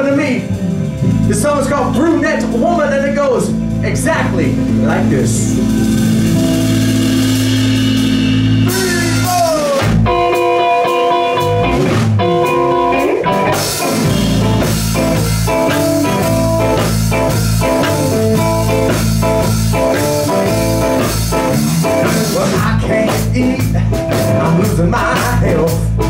happened to me. this song is called Brunette Woman and it goes exactly like this. Well, I can't eat. I'm losing my health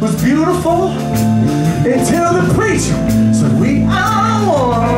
was beautiful until the preacher said we are one.